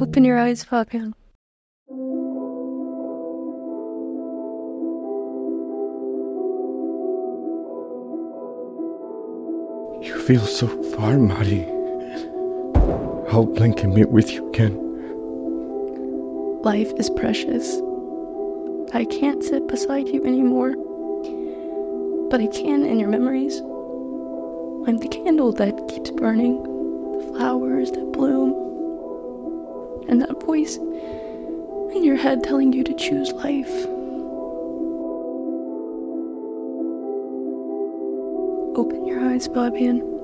Open your eyes, Fabian. You feel so far, Mari. I'll blink and meet with you again. Life is precious. I can't sit beside you anymore, but I can in your memories. I'm the candle that keeps burning, the flowers that bloom, and that voice in your head telling you to choose life. Open your eyes, Fabian.